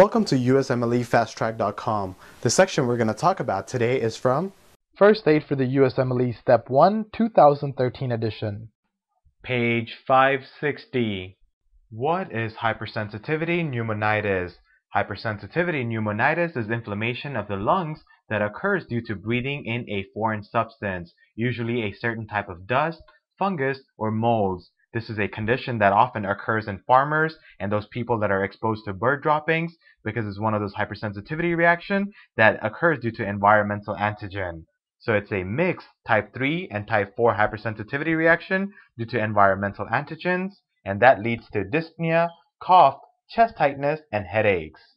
Welcome to USMLEFasttrack.com. The section we're going to talk about today is from First Aid for the USMLE Step 1 2013 edition. Page 560. What is hypersensitivity pneumonitis? Hypersensitivity pneumonitis is inflammation of the lungs that occurs due to breathing in a foreign substance, usually a certain type of dust, fungus, or molds. This is a condition that often occurs in farmers and those people that are exposed to bird droppings because it's one of those hypersensitivity reaction that occurs due to environmental antigen. So it's a mixed type 3 and type 4 hypersensitivity reaction due to environmental antigens, and that leads to dyspnea, cough, chest tightness, and headaches.